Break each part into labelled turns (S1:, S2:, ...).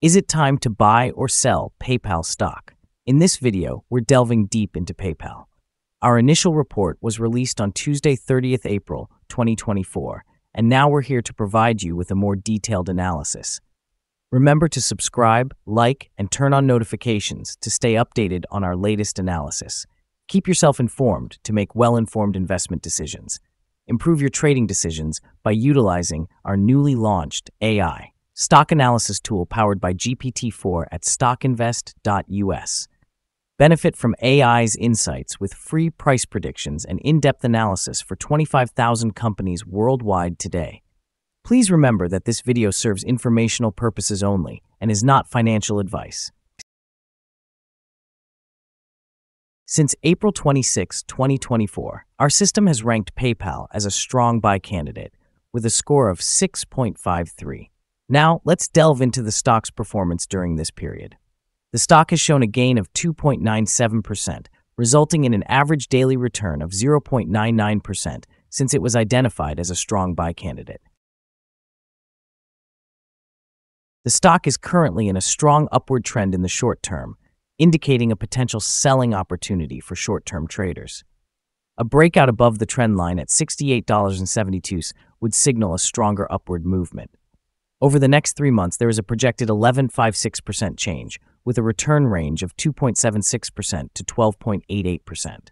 S1: Is it time to buy or sell PayPal stock? In this video, we're delving deep into PayPal. Our initial report was released on Tuesday, 30th April, 2024, and now we're here to provide you with a more detailed analysis. Remember to subscribe, like, and turn on notifications to stay updated on our latest analysis. Keep yourself informed to make well informed investment decisions. Improve your trading decisions by utilizing our newly launched AI stock analysis tool powered by GPT 4 at stockinvest.us. Benefit from AI's insights with free price predictions and in depth analysis for 25,000 companies worldwide today. Please remember that this video serves informational purposes only and is not financial advice. Since April 26, 2024, our system has ranked PayPal as a strong buy candidate with a score of 6.53. Now, let's delve into the stock's performance during this period. The stock has shown a gain of 2.97%, resulting in an average daily return of 0.99% since it was identified as a strong buy candidate. The stock is currently in a strong upward trend in the short term, indicating a potential selling opportunity for short term traders. A breakout above the trend line at $68.72 would signal a stronger upward movement. Over the next three months, there is a projected 11.56% change, with a return range of 2.76% to 12.88%.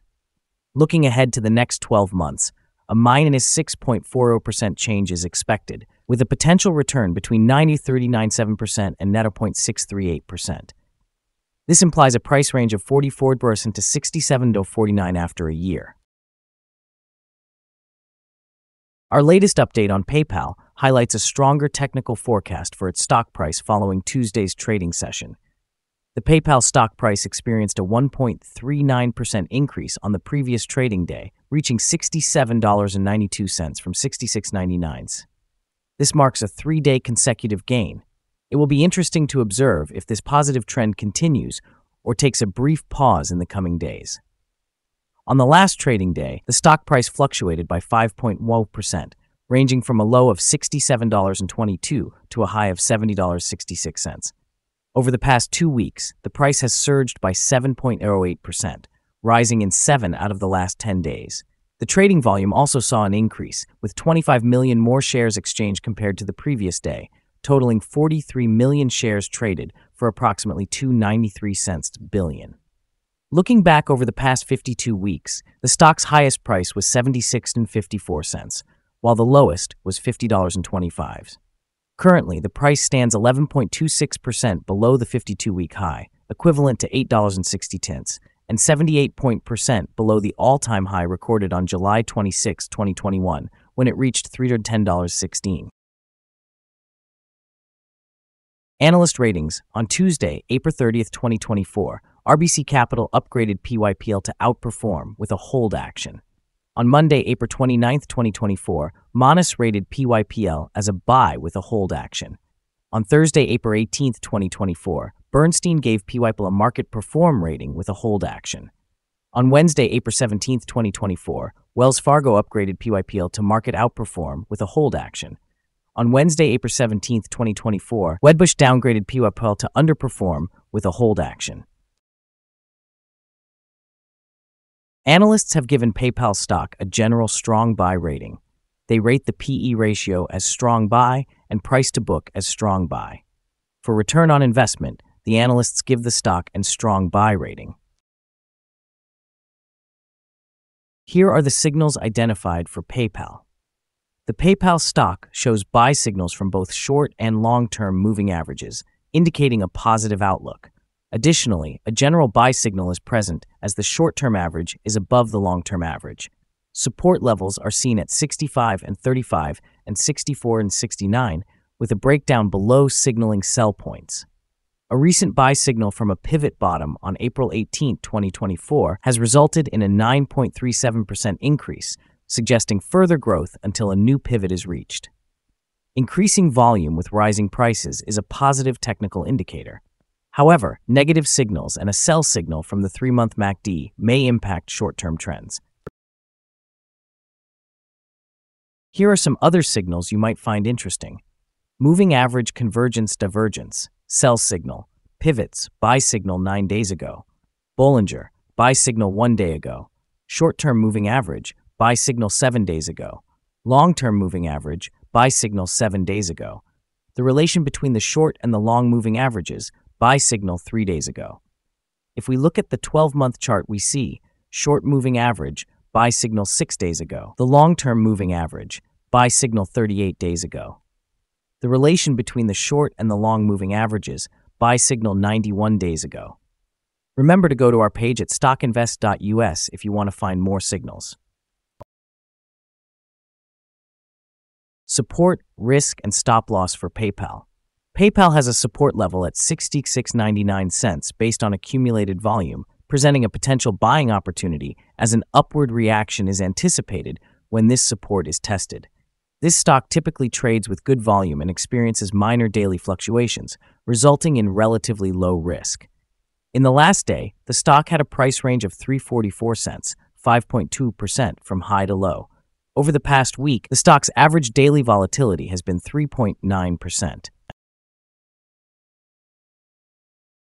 S1: Looking ahead to the next 12 months, a minus 6.40% change is expected, with a potential return between 90.397% and net 0.638%. This implies a price range of 44% to 67.49 after a year. Our latest update on PayPal highlights a stronger technical forecast for its stock price following Tuesday's trading session. The PayPal stock price experienced a 1.39% increase on the previous trading day, reaching $67.92 from $66.99. This marks a three day consecutive gain. It will be interesting to observe if this positive trend continues or takes a brief pause in the coming days. On the last trading day, the stock price fluctuated by 5.1%, ranging from a low of $67.22 to a high of $70.66. Over the past two weeks, the price has surged by 7.08%, rising in seven out of the last 10 days. The trading volume also saw an increase, with 25 million more shares exchanged compared to the previous day, totaling 43 million shares traded for approximately 293 cents billion. Looking back over the past 52 weeks, the stock's highest price was 76 and 54 cents, while the lowest was $50.25. Currently, the price stands 11.26% below the 52-week high, equivalent to $8.60, and 78% below the all-time high recorded on July 26, 2021, when it reached $310.16. Analyst ratings on Tuesday, April 30, 2024, RBC Capital upgraded PYPL to outperform with a hold action. On Monday, April 29, 2024, Monex rated PYPL as a buy with a hold action. On Thursday, April 18, 2024, Bernstein gave PYPL a market perform rating with a hold action. On Wednesday, April 17, 2024, Wells Fargo upgraded PYPL to market outperform with a hold action. On Wednesday, April 17, 2024, Wedbush downgraded PYPL to underperform with a hold action. Analysts have given PayPal stock a general strong buy rating. They rate the PE ratio as strong buy and price to book as strong buy. For return on investment, the analysts give the stock a strong buy rating. Here are the signals identified for PayPal. The PayPal stock shows buy signals from both short and long term moving averages, indicating a positive outlook. Additionally, a general buy signal is present as the short term average is above the long term average. Support levels are seen at 65 and 35 and 64 and 69, with a breakdown below signaling sell points. A recent buy signal from a pivot bottom on April 18, 2024, has resulted in a 9.37% increase, suggesting further growth until a new pivot is reached. Increasing volume with rising prices is a positive technical indicator. However, negative signals and a sell signal from the three month MACD may impact short term trends. Here are some other signals you might find interesting. Moving average convergence divergence. sell signal. Pivots, buy signal nine days ago. Bollinger, buy signal one day ago. Short term moving average, buy signal seven days ago. Long term moving average, buy signal seven days ago. The relation between the short and the long moving averages, buy signal three days ago. If we look at the 12 month chart, we see short moving average, buy signal six days ago. The long term moving average, buy signal 38 days ago. The relation between the short and the long moving averages, buy signal 91 days ago. Remember to go to our page at stockinvest.us if you want to find more signals. Support, risk, and stop loss for PayPal. PayPal has a support level at 66.99 cents based on accumulated volume, presenting a potential buying opportunity as an upward reaction is anticipated when this support is tested. This stock typically trades with good volume and experiences minor daily fluctuations, resulting in relatively low risk. In the last day, the stock had a price range of 344 cents, 5.2% from high to low. Over the past week, the stock's average daily volatility has been 3.9%.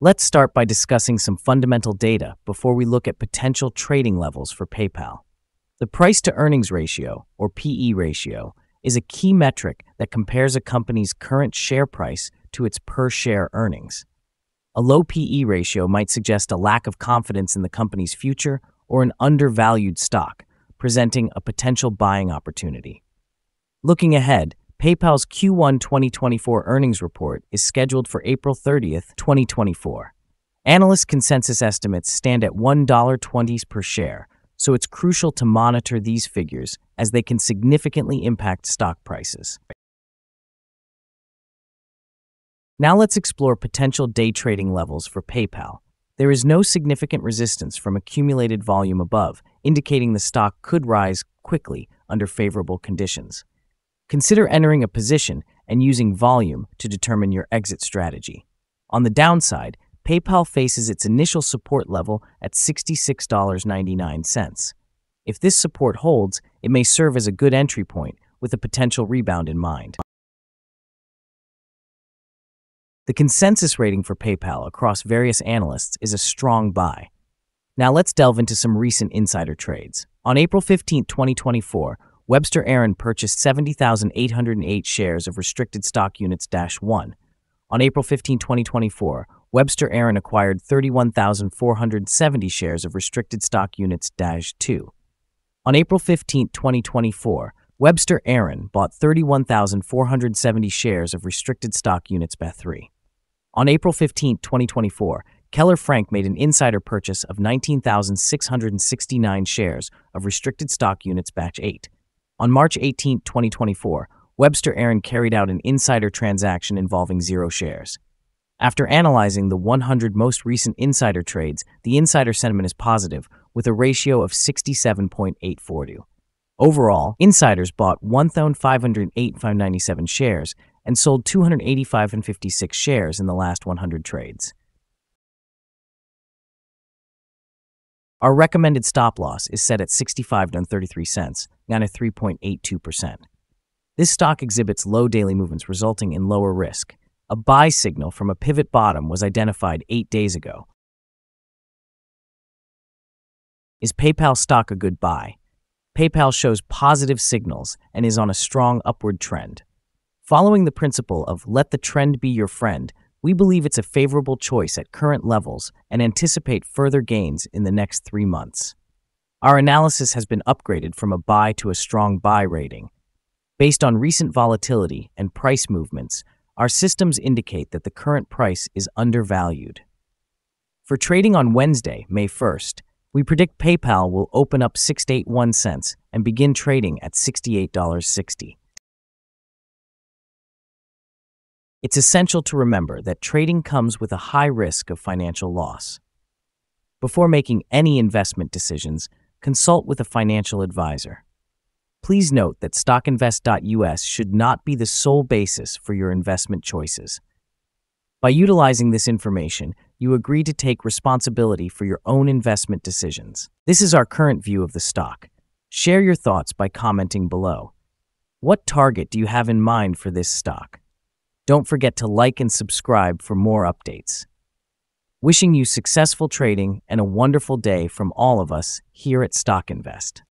S1: Let's start by discussing some fundamental data before we look at potential trading levels for PayPal. The price to earnings ratio, or PE ratio, is a key metric that compares a company's current share price to its per share earnings. A low PE ratio might suggest a lack of confidence in the company's future or an undervalued stock, presenting a potential buying opportunity. Looking ahead, PayPal's Q1 2024 earnings report is scheduled for April 30th, 2024. Analyst consensus estimates stand at $1.20 per share, so it's crucial to monitor these figures as they can significantly impact stock prices. Now let's explore potential day trading levels for PayPal. There is no significant resistance from accumulated volume above, indicating the stock could rise quickly under favorable conditions. Consider entering a position and using volume to determine your exit strategy. On the downside, PayPal faces its initial support level at $66.99. If this support holds, it may serve as a good entry point with a potential rebound in mind. The consensus rating for PayPal across various analysts is a strong buy. Now let's delve into some recent insider trades. On April 15, 2024, Webster Aaron purchased 70,808 shares of restricted stock units 1. On April 15, 2024, Webster Aaron acquired 31,470 shares of restricted stock units 2. On April 15, 2024, Webster Aaron bought 31,470 shares of restricted stock units 3. On April 15, 2024, Keller Frank made an insider purchase of 19,669 shares of restricted stock units batch 8. On March 18, 2024, Webster Aaron carried out an insider transaction involving zero shares. After analyzing the 100 most recent insider trades, the insider sentiment is positive, with a ratio of 67.842. Overall, insiders bought 1,508,597 shares and sold 285,56 shares in the last 100 trades. Our recommended stop loss is set at 65.33 cents, down at 3.82%. This stock exhibits low daily movements resulting in lower risk. A buy signal from a pivot bottom was identified eight days ago. Is PayPal stock a good buy? PayPal shows positive signals and is on a strong upward trend. Following the principle of let the trend be your friend, we believe it's a favorable choice at current levels and anticipate further gains in the next three months. Our analysis has been upgraded from a buy to a strong buy rating. Based on recent volatility and price movements, our systems indicate that the current price is undervalued. For trading on Wednesday, May 1st, we predict PayPal will open up 681 cents and begin trading at $68.60. It's essential to remember that trading comes with a high risk of financial loss. Before making any investment decisions, consult with a financial advisor. Please note that stockinvest.us should not be the sole basis for your investment choices. By utilizing this information, you agree to take responsibility for your own investment decisions. This is our current view of the stock. Share your thoughts by commenting below. What target do you have in mind for this stock? Don't forget to like and subscribe for more updates. Wishing you successful trading and a wonderful day from all of us here at Stock Invest.